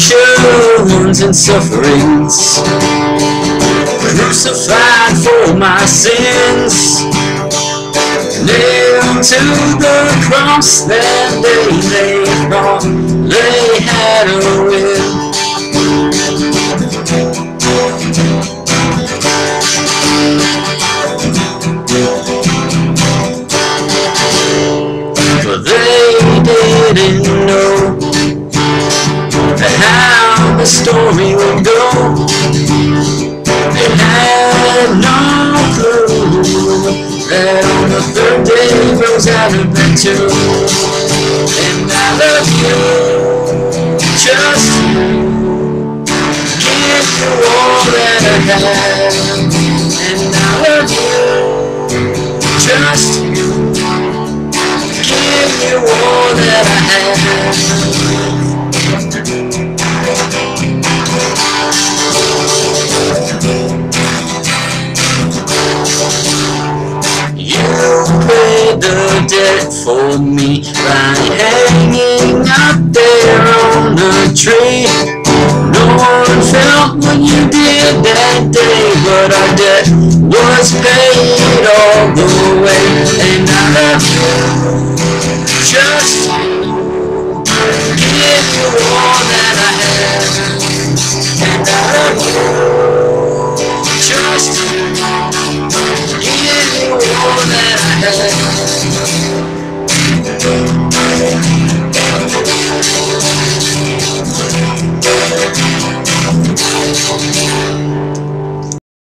sins and sufferings, crucified for my sins, nailed to the cross that day they thought they had a win. But they didn't know story would go. They had no clue that on the third day rose out of the tomb. And I love you, the for me by hanging up there on the tree. No one felt what you did that day, but our debt was paid